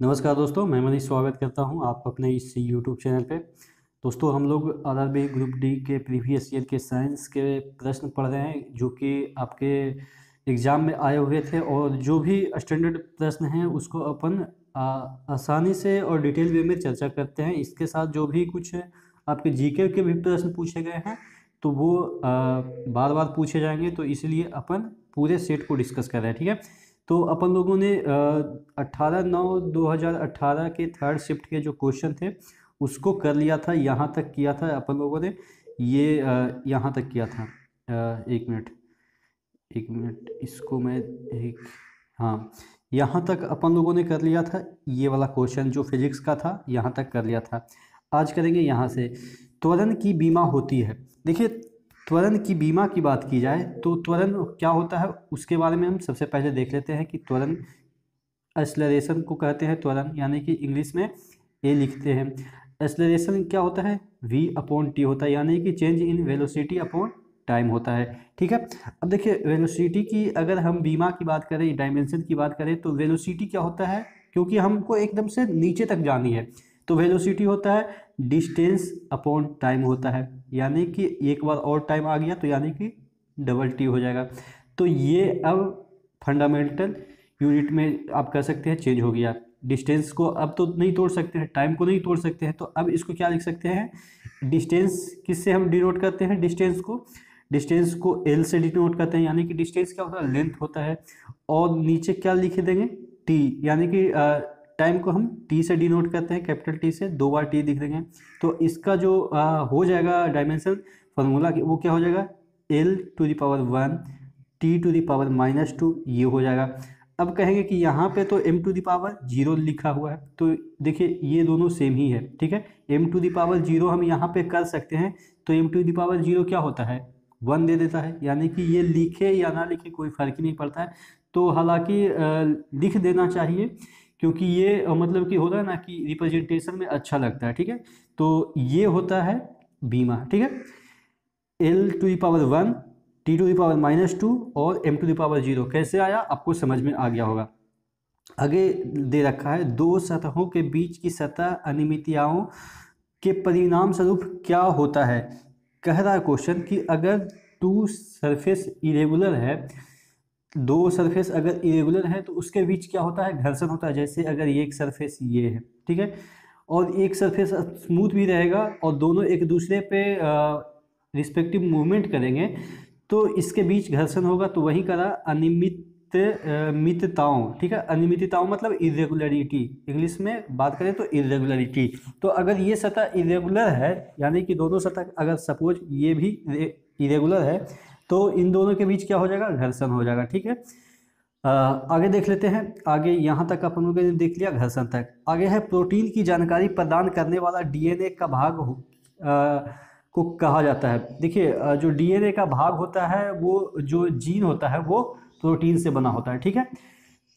नमस्कार दोस्तों मैं मनीष स्वागत करता हूँ आप अपने इस यूट्यूब चैनल पे। दोस्तों हम लोग आर ग्रुप डी के प्रीवियस ईयर के साइंस के प्रश्न पढ़ रहे हैं जो कि आपके एग्ज़ाम में आए हुए थे और जो भी स्टैंडर्ड प्रश्न हैं उसको अपन आसानी से और डिटेल वे में चर्चा करते हैं। इसके साथ जो भी कुछ आपके जीके के भी प्रश्न पूछे गए हैं तो वो आ, बार बार पूछे जाएँगे तो इसलिए अपन पूरे सेट को डिस्कस कर रहे हैं ठीक है? तो अपन लोगों ने अट्ठारह नौ दो हज़ार अट्ठारह के थर्ड शिफ्ट के जो क्वेश्चन थे, उसको कर लिया था, यहाँ तक किया था अपन लोगों ने। ये यहाँ तक किया था। एक मिनट एक मिनट, इसको मैं एक हाँ यहाँ तक अपन लोगों ने कर लिया था, ये वाला क्वेश्चन जो फिजिक्स का था, यहाँ तक कर लिया था। आज करेंगे यहाँ से। त्वरण की बीमा होती है। देखिए त्वरण की बीमा की बात की जाए तो त्वरण क्या होता है? उसके बारे में हम सबसे पहले देख लेते हैं कि त्वरण एसलरेशन को कहते हैं, त्वरण यानी कि इंग्लिश में ए लिखते हैं। एसलरेशन क्या होता है? वी अपॉन टी होता है, यानी कि change in velocity upon time होता है। ठीक है? अब देखिए वेलोसिटी की अगर हम बीमा की बात करें डायमेंशन की बात करें तो वेलोसिटी क्या होता है? क्योंकि हमको एकदम से नीचे तक जानी है। तो वेलोसिटी होता है डिस्टेंस अपॉन टाइम होता है। यानी कि एक बार और टाइम आ गया तो यानी कि डबल टी हो जाएगा। तो ये अब फंडामेंटल यूनिट में आप कह सकते हैं चेंज हो गया। डिस्टेंस को अब तो नहीं तोड़ सकते हैं टाइम को नहीं तोड़ सकते हैं। तो अब इसको क्या लिख सकते हैं? डिस्टेंस किससे हम डिनोट करते हैं? डिस्टेंस को। डिस्टेंस को एल से डिनोट करते हैं। यानी कि डिस्टेंस क्या होता है? लेंथ होता है। और नीचे क्या लिखे देंगे? टी यानी कि टाइम को हम टी से डिनोट करते हैं कैपिटल टी से दो बार टी दिख देंगे तो इसका जो आ, हो जाएगा डायमेंशन फार्मूला वो क्या हो जाएगा? L to the power one T to the power minus two ये हो जाएगा। अब कहेंगे कि यहाँ पे तो m टू दावर ज़ीरो लिखा हुआ है तो देखिए ये दोनों सेम ही है ठीक है? M टू दावर ज़ीरो हम यहाँ पे कर सकते हैं तो m टू दावर ज़ीरो क्या होता है? वन दे देता है यानी कि ये लिखे या ना लिखे कोई फ़र्क ही नहीं पड़ता है। तो हालाँकि लिख देना चाहिए क्योंकि ये मतलब कि होता है ना कि रिप्रेजेंटेशन में अच्छा लगता है, ठीक है? तो ये होता है बीमा, ठीक है? L to the power one T to the power minus two और M to the power zero कैसे आया? आपको समझ में आ गया होगा। आगे दे रखा है, दो सतहों के बीच की सतह अनियमितताओं के परिणाम स्वरूप क्या होता है? कह रहा क्वेश्चन कि अगर टू सरफेस इरेगुलर है दो सरफेस अगर इरेगुलर है तो उसके बीच क्या होता है? घर्षण होता है, जैसे अगर ये एक सरफेस ये है, ठीक है? और एक सरफेस स्मूथ भी रहेगा और दोनों एक दूसरे पे रिस्पेक्टिव मूवमेंट करेंगे तो इसके बीच घर्षण होगा तो वही करा अनियमित मितताओं, ठीक है? अनियमितताओं मतलब इरेगुलरिटी इंग्लिश में बात करें तो इरेगुलरिटी तो अगर ये सतह इरेगुलर है, यानी कि दोनों सतह, अगर सपोज़ ये भी इरेगुलर है तो इन दोनों के बीच क्या हो जाएगा? घर्षण हो जाएगा ठीक है? आगे देख लेते हैं। आगे यहाँ तक अपन लोगों ने देख लिया घर्षण तक। आगे है प्रोटीन की जानकारी प्रदान करने वाला डीएनए का भाग आ, को कहा जाता है। देखिए जो डीएनए का भाग होता है वो जो जीन होता है वो प्रोटीन से बना होता है ठीक है?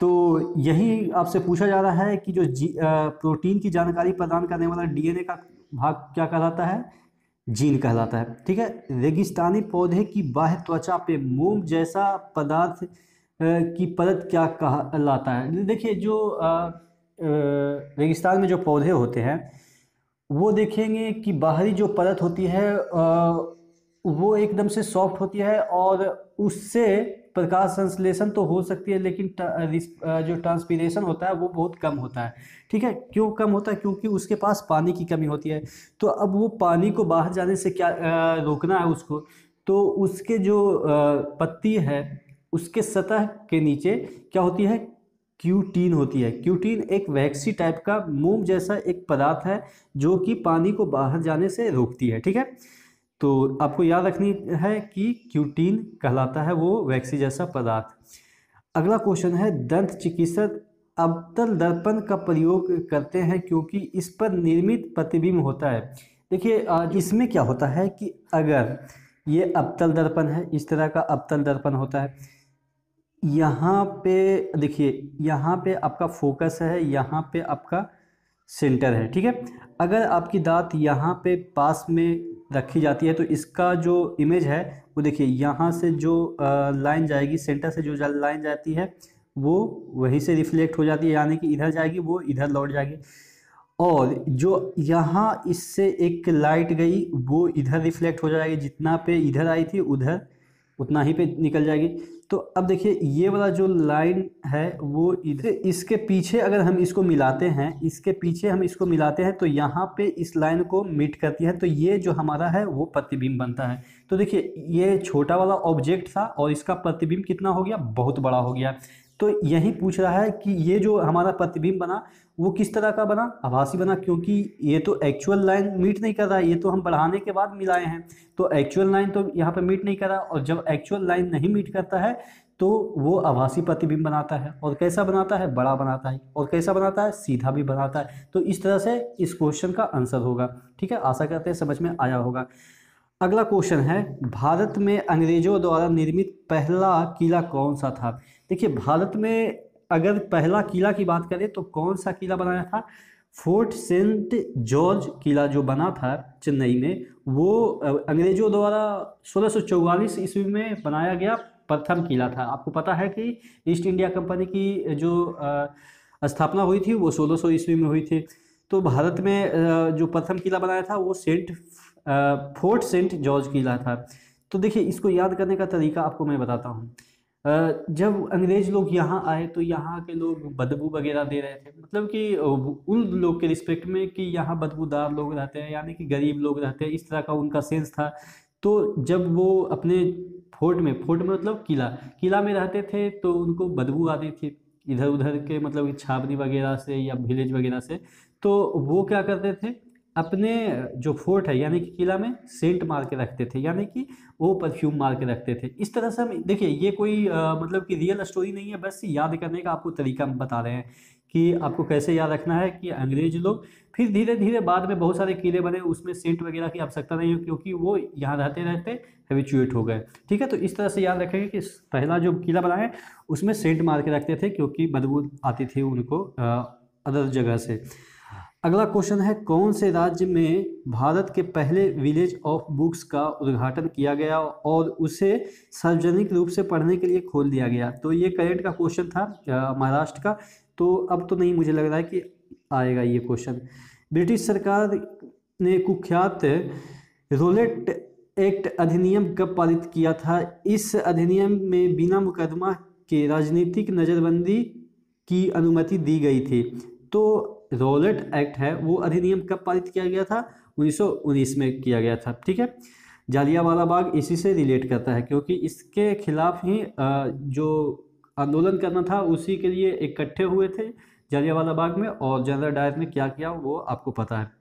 तो यही आपसे पूछा जा रहा है कि जो जी प्रोटीन की जानकारी प्रदान करने वाला डीएनए का भाग क्या कहलाता है? जीन कहलाता है, ठीक है? रेगिस्तानी पौधे की बाह्य त्वचा पे मोम जैसा पदार्थ की परत क्या कहलाता है? देखिए, जो रेगिस्तान में जो पौधे होते हैं, वो देखेंगे कि बाहरी जो परत होती है वो एकदम से सॉफ्ट होती है और उससे प्रकाश संश्लेषण तो हो सकती है, लेकिन जो ट्रांसपीरेशन होता है वो बहुत कम होता है। ठीक है? क्यों कम होता है? क्योंकि उसके पास पानी की कमी होती है। तो अब वो पानी को बाहर जाने से क्या रोकना है उसको? तो उसके जो पत्ती है, उसके सतह के नीचे क्या होती है? क्यूटीन होती है। क्यूटीन एक वैक्सी टाइप का मोम जैसा एक पदार्थ है, जो कि पानी को बाहर जाने से रोकती है। ठीक है? तो आपको याद रखनी है कि क्यूटीन कहलाता है वो वैक्सी जैसा पदार्थ। अगला क्वेश्चन है, दंत चिकित्सक अवतल दर्पण का प्रयोग करते हैं क्योंकि इस पर निर्मित प्रतिबिंब होता है। देखिए इसमें क्या होता है कि अगर ये अवतल दर्पण है, इस तरह का अवतल दर्पण होता है, यहाँ पे, देखिए, यहाँ पे आपका फोकस है, यहाँ पे आपका सेंटर है, ठीक है? अगर आपकी दांत यहाँ पे पास में रखी जाती है तो इसका जो इमेज है, वो देखिए, यहाँ से जो लाइन जाएगी सेंटर से जो लाइन जाती है, वो वहीं से रिफ्लेक्ट हो जाती है, यानी कि इधर जाएगी, वो इधर लौट जाएगी। और जो यहाँ इससे एक लाइट गई, वो इधर रिफ्लेक्ट हो जाएगी, जितना पे इधर आई थी, उधर उतना ही पे निकल जाएगी। तो अब देखिए, ये वाला जो लाइन है, वो इधर, इसके पीछे अगर हम इसको मिलाते हैं, इसके पीछे हम इसको मिलाते हैं तो यहाँ पे इस लाइन को मीट करती है। तो ये जो हमारा है, वो प्रतिबिंब बनता है। तो देखिए, ये छोटा वाला ऑब्जेक्ट था और इसका प्रतिबिंब कितना हो गया? बहुत बड़ा हो गया। तो यही पूछ रहा है कि ये जो हमारा प्रतिबिंब बना, वो किस तरह का बना? आभासी बना, क्योंकि ये तो एक्चुअल लाइन मीट नहीं कर रहा, ये तो हम बढ़ाने के बाद मिलाए हैं। तो एक्चुअल लाइन तो यहाँ पर मीट नहीं कर रहा, और जब एक्चुअल लाइन नहीं मीट करता है तो वो आभासी प्रतिबिंब बनाता है। और कैसा बनाता है? बड़ा बनाता है। और कैसा बनाता है? सीधा भी बनाता है। तो इस तरह से इस क्वेश्चन का आंसर होगा। ठीक है? आशा करते हैं समझ में आया होगा। अगला क्वेश्चन है, भारत में अंग्रेज़ों द्वारा निर्मित पहला किला कौन सा था? देखिए, भारत में अगर पहला किला की बात करें तो कौन सा किला बनाया था? फोर्ट सेंट जॉर्ज किला जो बना था चेन्नई में, वो अंग्रेज़ों द्वारा सोलह ईस्वी में बनाया गया प्रथम किला था। आपको पता है कि ईस्ट इंडिया कंपनी की जो स्थापना हुई थी, वो 1600 ईस्वी में हुई थी। तो भारत में जो प्रथम किला बनाया था, वो सेंट फोर्ट सेंट जॉर्ज किला था। तो देखिए, इसको याद करने का तरीका आपको मैं बताता हूँ। जब अंग्रेज़ लोग यहाँ आए तो यहाँ के लोग बदबू वगैरह दे रहे थे। मतलब कि उन लोग के रिस्पेक्ट में कि यहाँ बदबूदार लोग रहते हैं, यानी कि गरीब लोग रहते हैं, इस तरह का उनका सेंस था। तो जब वो अपने फोर्ट में फोर्ट में मतलब किला किला में रहते थे तो उनको बदबू आती थी इधर उधर के मतलब छावनी वगैरह से या विलेज वगैरह से। तो वो क्या करते थे? अपने जो फोर्ट है यानी कि किला में सेंट मार के रखते थे यानी कि वो परफ्यूम मार के रखते थे। इस तरह से हम देखिए ये कोई आ, मतलब कि रियल स्टोरी नहीं है बस याद करने का आपको तरीका हम बता रहे हैं कि आपको कैसे याद रखना है कि अंग्रेज़ लोग फिर धीरे धीरे बाद में बहुत सारे किले बने उसमें सेंट वगैरह की आवश्यकता नहीं हो क्योंकि वो यहाँ रहते रहते हैबिचुएट हो गए। ठीक है तो इस तरह से याद रखेंगे कि पहला जो किला बनाए उसमें सेंट मार के रखते थे क्योंकि बदबू आती थी उनको अदर जगह से। अगला क्वेश्चन है, कौन से राज्य में भारत के पहले विलेज ऑफ़ बुक्स का उद्घाटन किया गया और उसे सार्वजनिक रूप से पढ़ने के लिए खोल दिया गया? तो ये करेंट का क्वेश्चन था महाराष्ट्र का। तो अब तो नहीं मुझे लग रहा है कि आएगा ये क्वेश्चन ब्रिटिश सरकार ने कुख्यात रोलेट एक्ट अधिनियम कब पारित किया था? इस अधिनियम में बिना मुकदमा के राजनीतिक नज़रबंदी की अनुमति दी गई थी। तो रोलेट एक्ट है, वो अधिनियम कब पारित किया गया था? 1919 में किया गया था, ठीक है? जालियावाला बाग इसी से रिलेट करता है, क्योंकि इसके खिलाफ ही जो आंदोलन करना था, उसी के लिए इकट्ठे हुए थे जालियावाला बाग में, और जनरल डायर ने क्या किया, वो आपको पता है।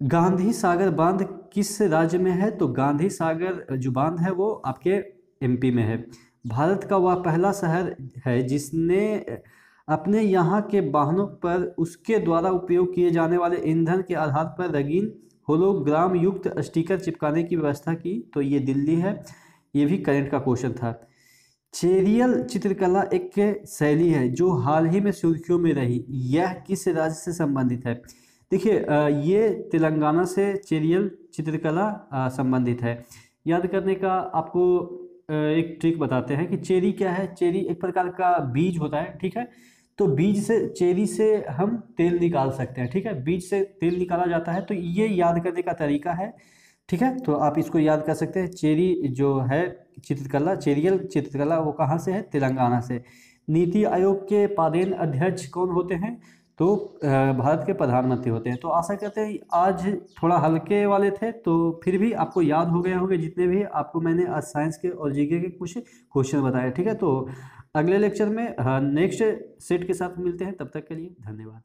गांधी सागर बाँध किस राज्य में है? तो गांधी सागर जो बाँध है, वो आपके एमपी में है। भारत का वह पहला शहर है, जिसने अपने यहाँ के वाहनों पर उसके द्वारा उपयोग किए जाने वाले ईंधन के आधार पर रंगीन होलोग्राम युक्त स्टिकर चिपकाने की व्यवस्था की तो ये दिल्ली है। ये भी करंट का क्वेश्चन था। चेरियल चित्रकला एक शैली है जो हाल ही में सुर्खियों में रही। यह किस राज्य से संबंधित है? देखिए ये तेलंगाना से चेरियल चित्रकला संबंधित है। याद करने का आपको एक ट्रिक बताते हैं कि चेरी क्या है? चेरी एक प्रकार का बीज होता है, ठीक है? तो बीज से, चेरी से हम तेल निकाल सकते हैं, ठीक है? बीज से तेल निकाला जाता है तो ये याद करने का तरीका है, ठीक है? तो आप इसको याद कर सकते हैं, चेरी जो है चित्रकला, चेरियल चित्रकला वो कहाँ से है? तेलंगाना से। नीति आयोग के पादेन अध्यक्ष कौन होते हैं? तो भारत के प्रधानमंत्री होते हैं। तो आशा करते हैं आज थोड़ा हल्के वाले थे तो फिर भी आपको याद हो गए होंगे जितने भी आपको मैंने आज साइंस के और जीके के कुछ क्वेश्चन बताए, ठीक है? तो अगले लेक्चर में नेक्स्ट सेट के साथ मिलते हैं। तब तक के लिए धन्यवाद।